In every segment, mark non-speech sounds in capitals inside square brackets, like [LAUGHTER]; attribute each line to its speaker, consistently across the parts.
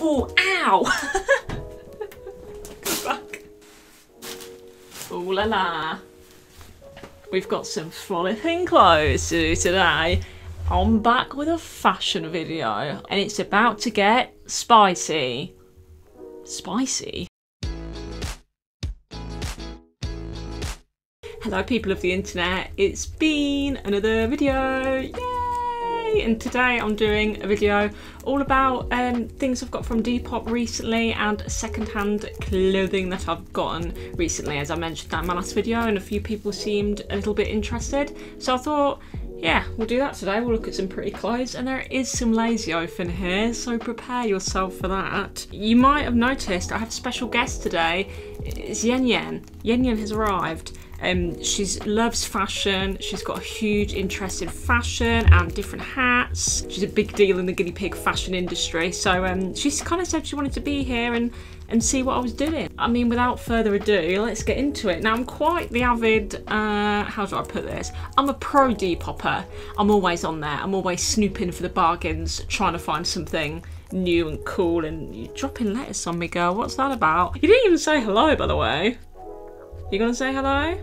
Speaker 1: Oh, ow! [LAUGHS] Go. Ooh la la. We've got some frolicking clothes to do today. I'm back with a fashion video and it's about to get spicy. Spicy? Hello people of the internet, it's been another video, yay! And today I'm doing a video all about um, things I've got from Depop recently and secondhand clothing that I've gotten recently as I mentioned that in my last video and a few people seemed a little bit interested. So I thought, yeah, we'll do that today. We'll look at some pretty clothes and there is some lazy oaf in here, so prepare yourself for that. You might have noticed I have a special guest today. It's Yen Yen. Yen Yen has arrived. Um, she loves fashion. She's got a huge interest in fashion and different hats. She's a big deal in the guinea pig fashion industry. So um, she's kind of said she wanted to be here and and see what I was doing. I mean, without further ado, let's get into it. Now, I'm quite the avid, uh, how do I put this? I'm a pro Depopper. I'm always on there. I'm always snooping for the bargains, trying to find something new and cool. And you're dropping letters on me, girl. What's that about? You didn't even say hello, by the way. You gonna say hello?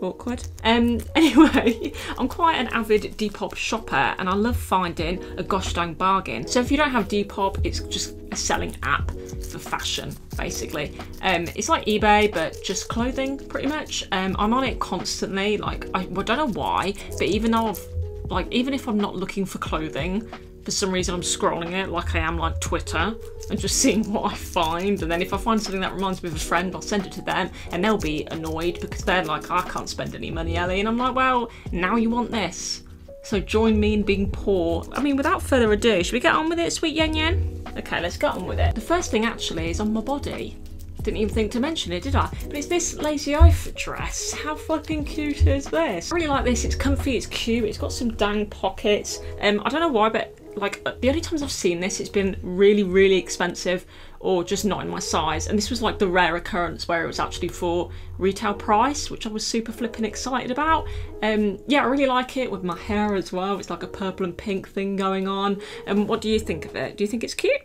Speaker 1: Awkward. Um, [LAUGHS] anyway, I'm quite an avid Depop shopper and I love finding a gosh dang bargain. So if you don't have Depop, it's just a selling app for fashion, basically. Um, it's like eBay, but just clothing, pretty much. Um, I'm on it constantly, like, I, I don't know why, but even though I've, like, even if I'm not looking for clothing, for some reason I'm scrolling it like I am like Twitter and just seeing what I find and then if I find something that reminds me of a friend I'll send it to them and they'll be annoyed because they're like I can't spend any money Ellie and I'm like well now you want this so join me in being poor. I mean without further ado should we get on with it sweet yen yen? Okay let's get on with it. The first thing actually is on my body. Didn't even think to mention it, did I? But it's this lazy oaf dress. How fucking cute is this? I really like this. It's comfy, it's cute, it's got some dang pockets. Um, I don't know why, but like the only times I've seen this, it's been really, really expensive or just not in my size. And this was like the rare occurrence where it was actually for retail price, which I was super flipping excited about. Um, yeah, I really like it with my hair as well. It's like a purple and pink thing going on. And um, what do you think of it? Do you think it's cute?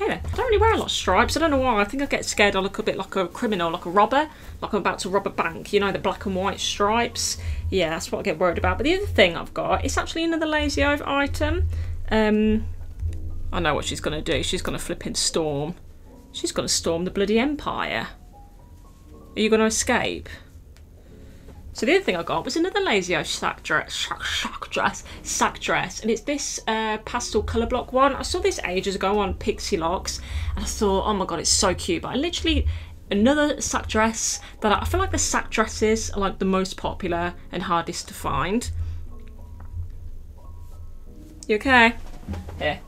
Speaker 1: I don't really wear a lot of stripes. I don't know why. I think I get scared I look a bit like a criminal, like a robber. Like I'm about to rob a bank. You know, the black and white stripes. Yeah, that's what I get worried about. But the other thing I've got, it's actually another lazy item. Um, I know what she's going to do. She's going to flip in storm. She's going to storm the bloody empire. Are you going to escape? So the other thing I got was another Lazy sack dress, sack, sack dress, sack dress, and it's this uh, pastel colour block one. I saw this ages ago on Pixie Locks, and I thought, oh my god, it's so cute. But I literally another sack dress that I, I feel like the sack dresses are like the most popular and hardest to find. You okay? Yeah.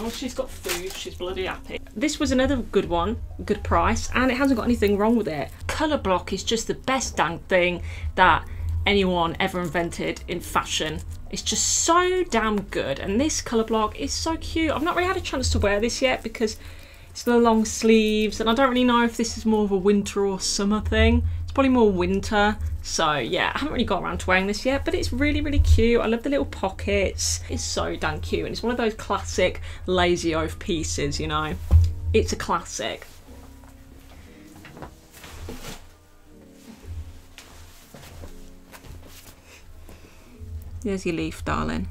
Speaker 1: Oh, she's got food, she's bloody happy. This was another good one, good price, and it hasn't got anything wrong with it. Colour block is just the best dang thing that anyone ever invented in fashion. It's just so damn good, and this colour block is so cute. I've not really had a chance to wear this yet because it's the long sleeves, and I don't really know if this is more of a winter or summer thing. Probably more winter, so yeah, I haven't really got around to wearing this yet, but it's really, really cute. I love the little pockets. It's so damn cute, and it's one of those classic lazy oaf pieces, you know. It's a classic. There's your leaf, darling.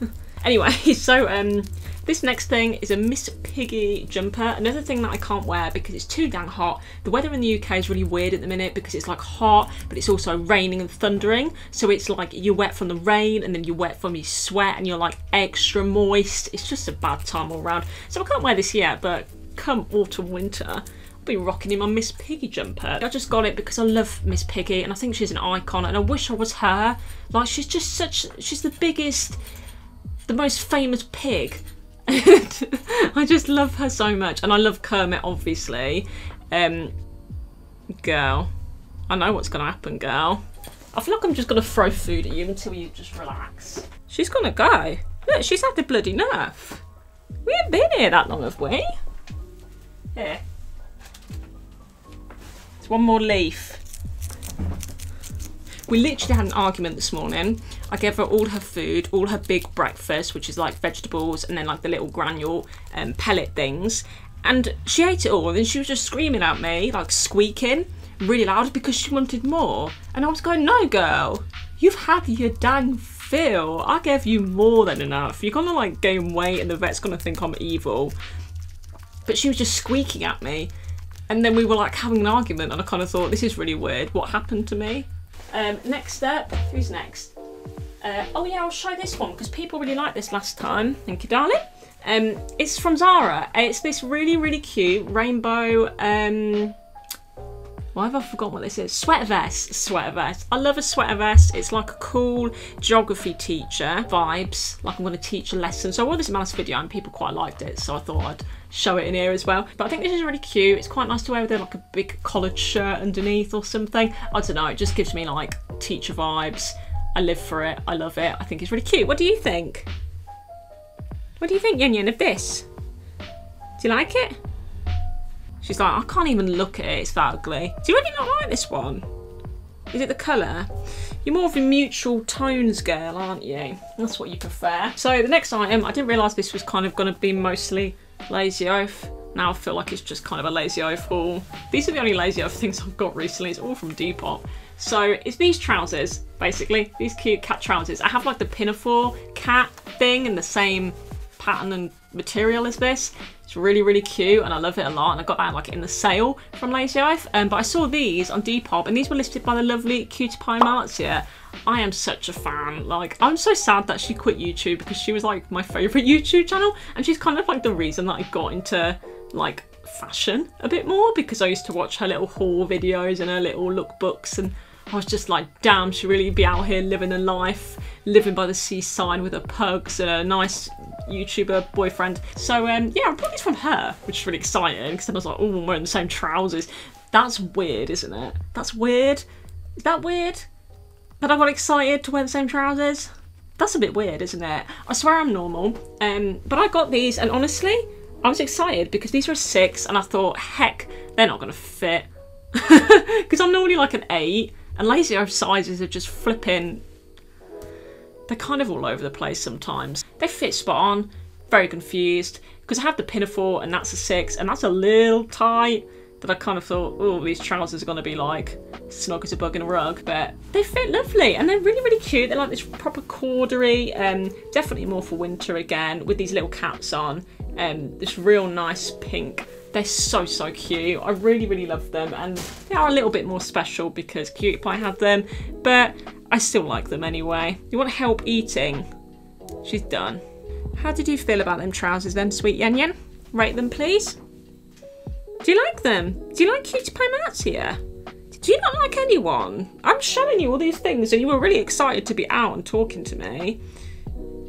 Speaker 1: [LAUGHS] anyway, [LAUGHS] so um, this next thing is a Miss Piggy jumper. Another thing that I can't wear because it's too dang hot. The weather in the UK is really weird at the minute because it's like hot, but it's also raining and thundering. So it's like you're wet from the rain and then you're wet from your sweat and you're like extra moist. It's just a bad time all around. So I can't wear this yet, but come autumn, winter, I'll be rocking in my Miss Piggy jumper. I just got it because I love Miss Piggy and I think she's an icon and I wish I was her. Like she's just such, she's the biggest, the most famous pig [LAUGHS] I just love her so much, and I love Kermit, obviously. Um, girl, I know what's gonna happen, girl. I feel like I'm just gonna throw food at you until you just relax. She's gonna go. Look, she's had the bloody nerve. We haven't been here that long, have we? Here. It's one more leaf. We literally had an argument this morning. I gave her all her food, all her big breakfast, which is like vegetables and then like the little granule um, pellet things. And she ate it all and then she was just screaming at me, like squeaking really loud because she wanted more. And I was going, no, girl, you've had your dang fill. I gave you more than enough. You're gonna like gain weight and the vet's gonna think I'm evil. But she was just squeaking at me. And then we were like having an argument and I kind of thought, this is really weird. What happened to me? Um, next step, who's next? Uh, oh yeah, I'll show this one because people really liked this last time. Thank you, darling. Um, it's from Zara. It's this really, really cute rainbow um, why have I forgotten what this is? Sweater vest. Sweater vest. I love a sweater vest. It's like a cool geography teacher vibes. Like I'm going to teach a lesson. So I wore this in my last video and people quite liked it. So I thought I'd show it in here as well. But I think this is really cute. It's quite nice to wear with like a big collared shirt underneath or something. I don't know. It just gives me like teacher vibes. I live for it. I love it. I think it's really cute. What do you think? What do you think, Yen Yen, of this? Do you like it? She's like, I can't even look at it, it's that ugly. Do you really not like this one? Is it the colour? You're more of a mutual tones girl, aren't you? That's what you prefer. So the next item, I didn't realise this was kind of going to be mostly Lazy Oaf. Now I feel like it's just kind of a Lazy Oaf haul. These are the only Lazy Oaf things I've got recently. It's all from Depop. So it's these trousers, basically. These cute cat trousers. I have like the pinafore cat thing in the same pattern and material as this. It's really, really cute and I love it a lot. And I got that like in the sale from Lazy Oaf. Um, but I saw these on Depop and these were listed by the lovely Cutie Pie Marzia. I am such a fan. Like, I'm so sad that she quit YouTube because she was like my favourite [LAUGHS] YouTube channel. And she's kind of like the reason that I got into like fashion a bit more because I used to watch her little haul videos and her little lookbooks and I was just like, damn, she really be out here living a life, living by the seaside with her pugs and a nice YouTuber boyfriend. So um, yeah, I bought these from her, which is really exciting because then I was like, oh, I'm wearing the same trousers. That's weird, isn't it? That's weird. Is that weird? That I got excited to wear the same trousers? That's a bit weird, isn't it? I swear I'm normal. Um, but I got these and honestly, I was excited because these were a six and I thought, heck, they're not to fit. [LAUGHS] Because I'm normally like an eight and Lazy Oaf sizes are just flipping they're kind of all over the place sometimes. They fit spot on, very confused, because I have the pinafore and that's a six, and that's a little tight that I kind of thought, oh, these trousers are going to be like snug as a bug in a rug, but they fit lovely and they're really, really cute. They're like this proper corduroy, um, definitely more for winter again, with these little caps on, um, this real nice pink. They're so, so cute. I really, really love them and they are a little bit more special because Cutie Pie had them, but I still like them anyway. You want help eating? She's done. How did you feel about them trousers then, sweet Yen Yen? Rate them, please. Do you like them? Do you like Cutie Pie Marzia? Do you not like anyone? I'm showing you all these things and you were really excited to be out and talking to me.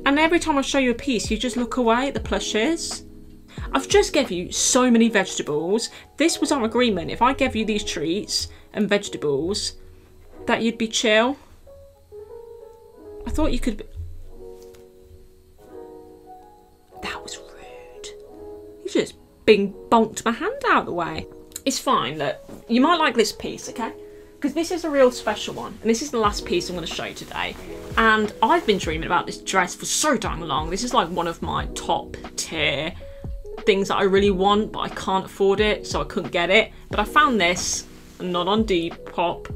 Speaker 1: And every time I show you a piece, you just look away at the plushes. I've just gave you so many vegetables. This was our agreement. If I gave you these treats and vegetables, that you'd be chill. I thought you could... Be... That was rude. You just bing bonked my hand out of the way. It's fine, look. You might like this piece, okay? Because this is a real special one. And this is the last piece I'm going to show you today. And I've been dreaming about this dress for so damn long. This is like one of my top tier things that I really want, but I can't afford it, so I couldn't get it. But I found this, not on Depop,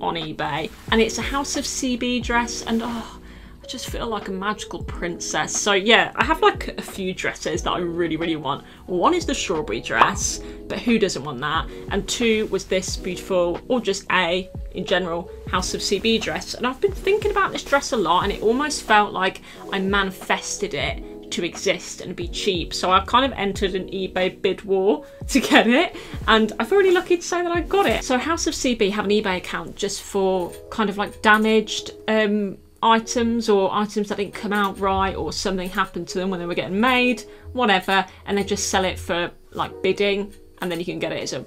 Speaker 1: on eBay and it's a House of CB dress and oh I just feel like a magical princess. So yeah, I have like a few dresses that I really, really want. One is the strawberry dress, but who doesn't want that? And two was this beautiful, or just A in general, House of CB dress. And I've been thinking about this dress a lot and it almost felt like I manifested it to exist and be cheap. So I've kind of entered an eBay bid war to get it and I feel really lucky to say that I got it. So House of CB have an eBay account just for kind of like damaged um, items or items that didn't come out right or something happened to them when they were getting made, whatever, and they just sell it for like bidding and then you can get it as a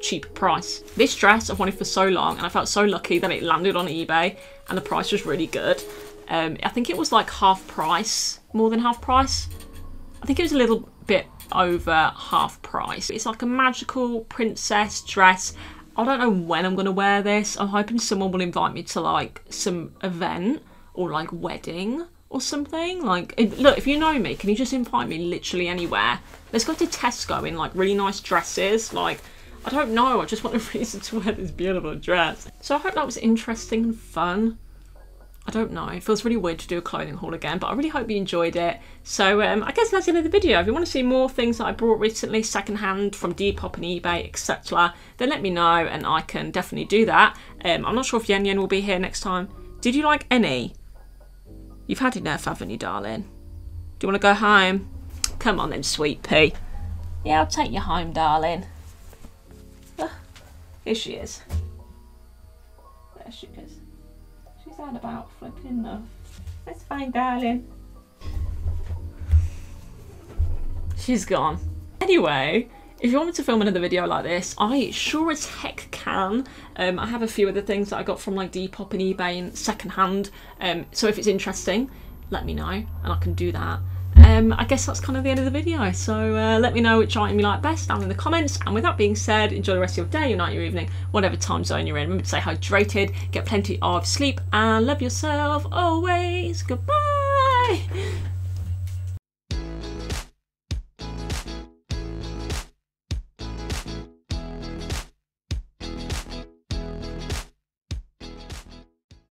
Speaker 1: cheap price. This dress I've wanted for so long and I felt so lucky that it landed on eBay and the price was really good. Um, I think it was like half price, more than half price. I think it was a little bit over half price. It's like a magical princess dress. I don't know when I'm going to wear this. I'm hoping someone will invite me to like some event or like wedding or something. Like, look, if you know me, can you just invite me literally anywhere? Let's go to Tesco in like really nice dresses. Like, I don't know. I just want a [LAUGHS] reason to wear this beautiful dress. So I hope that was interesting and fun. I don't know. It feels really weird to do a clothing haul again, but I really hope you enjoyed it. So um, I guess that's the end of the video. If you want to see more things that I bought recently, secondhand from Depop and eBay, etc., then let me know and I can definitely do that. Um, I'm not sure if Yen Yen will be here next time. Did you like any? You've had enough, haven't you, darling? Do you want to go home? Come on then, sweet pea. Yeah, I'll take you home, darling. Here she is. There she is. Out about flipping. That's fine, darling. She's gone. Anyway, if you want me to film another video like this, I sure as heck can. Um, I have a few other things that I got from like Depop and eBay and secondhand. Um, so if it's interesting, let me know and I can do that. Um, I guess that's kind of the end of the video. So uh, let me know which item you like best down in the comments. And with that being said, enjoy the rest of your day, your night, your evening, whatever time zone you're in. Remember to stay hydrated, get plenty of sleep, and love yourself always. Goodbye.